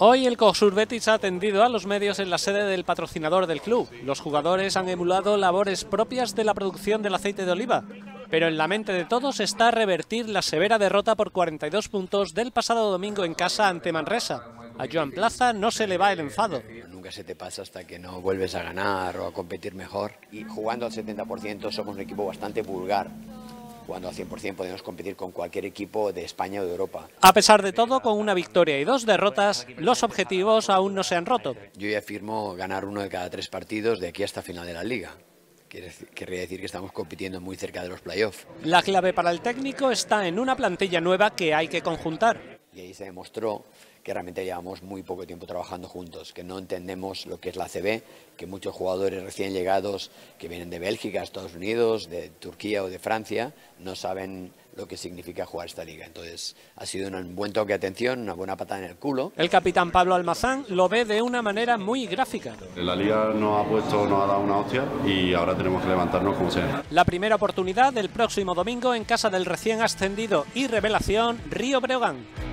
Hoy el COSUR Betis ha atendido a los medios en la sede del patrocinador del club. Los jugadores han emulado labores propias de la producción del aceite de oliva, pero en la mente de todos está revertir la severa derrota por 42 puntos del pasado domingo en casa ante Manresa. A Joan Plaza no se le va el enfado. Nunca se te pasa hasta que no vuelves a ganar o a competir mejor. Y jugando al 70% somos un equipo bastante vulgar jugando al 100% podemos competir con cualquier equipo de España o de Europa. A pesar de todo, con una victoria y dos derrotas, los objetivos aún no se han roto. Yo ya firmo ganar uno de cada tres partidos de aquí hasta final de la liga. Querría decir que estamos compitiendo muy cerca de los playoffs. La clave para el técnico está en una plantilla nueva que hay que conjuntar y ahí se demostró que realmente llevamos muy poco tiempo trabajando juntos, que no entendemos lo que es la CB, que muchos jugadores recién llegados que vienen de Bélgica, Estados Unidos, de Turquía o de Francia, no saben lo que significa jugar esta liga. Entonces ha sido un buen toque de atención, una buena patada en el culo. El capitán Pablo Almazán lo ve de una manera muy gráfica. La liga nos ha puesto, nos ha dado una hostia y ahora tenemos que levantarnos como sea. La primera oportunidad del próximo domingo en casa del recién ascendido y revelación Río Breogán.